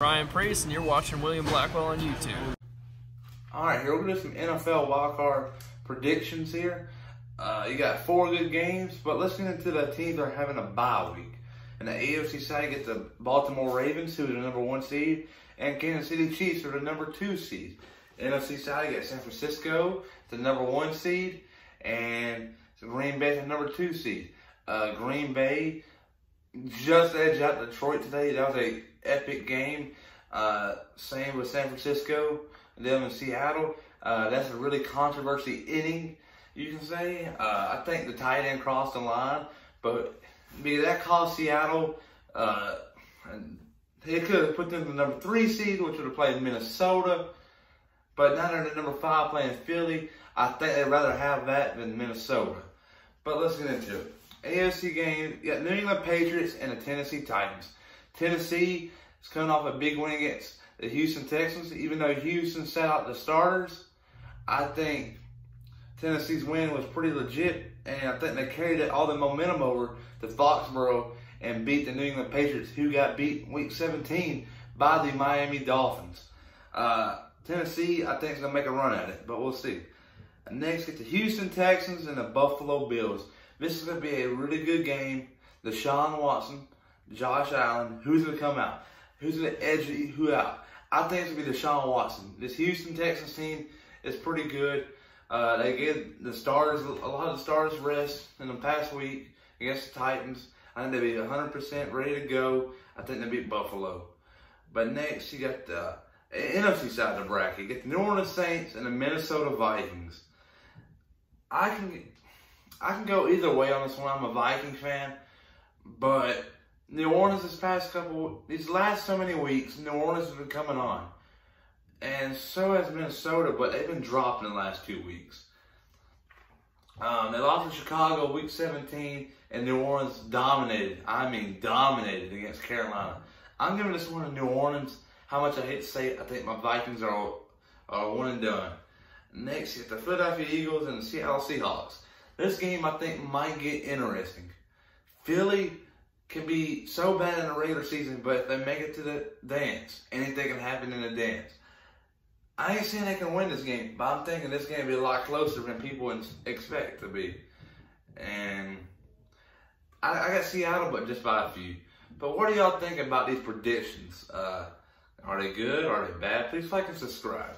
Ryan Priest, and you're watching William Blackwell on YouTube. All right, here we're gonna do some NFL wildcard predictions here. Uh, you got four good games, but let's get into the teams that are having a bye week. And the AFC side gets the Baltimore Ravens, who are the number one seed, and Kansas City Chiefs are the number two seed. The NFC side, you got San Francisco, the number one seed, and Green Bay, the number two seed. Uh, Green Bay just edged out Detroit today. That was a epic game. Uh, same with San Francisco, them in Seattle. Uh, that's a really controversy inning, you can say. Uh, I think the tight end crossed the line, but because that cost Seattle, uh, they could have put them in the number three seed, which would have played Minnesota. But now they're the number five playing Philly. I think they'd rather have that than Minnesota. But let's get into it. AFC game, you got New England Patriots and the Tennessee Titans. Tennessee is coming off a big win against the Houston Texans. Even though Houston set out the starters, I think Tennessee's win was pretty legit, and I think they carried all the momentum over to Foxborough and beat the New England Patriots, who got beat week 17 by the Miami Dolphins. Uh, Tennessee, I think, is going to make a run at it, but we'll see. Next, get the Houston Texans and the Buffalo Bills. This is going to be a really good game. Deshaun Watson, Josh Allen, who's going to come out? Who's going to edge who out? I think it's going to be Deshaun Watson. This Houston Texans team is pretty good. Uh, they gave the starters, a lot of the starters rest in the past week against the Titans. I think they'll be 100% ready to go. I think they'll beat Buffalo. But next, you got the NFC side of the bracket. You get the New Orleans Saints and the Minnesota Vikings. I can I can go either way on this one. I'm a Viking fan, but New Orleans this past couple, these last so many weeks, New Orleans has been coming on. And so has Minnesota, but they've been dropping the last two weeks. Um, they lost to Chicago week 17, and New Orleans dominated. I mean, dominated against Carolina. I'm giving this one to New Orleans. How much I hate to say it, I think my Vikings are, are one and done. Next, you the Philadelphia Eagles and the Seattle Seahawks. This game, I think, might get interesting. Philly can be so bad in the regular season, but if they make it to the dance, anything can happen in the dance. I ain't saying they can win this game, but I'm thinking this game will be a lot closer than people expect to be. And I, I got Seattle, but just by a few. But what do y'all think about these predictions? Uh, are they good? Are they bad? Please like and subscribe.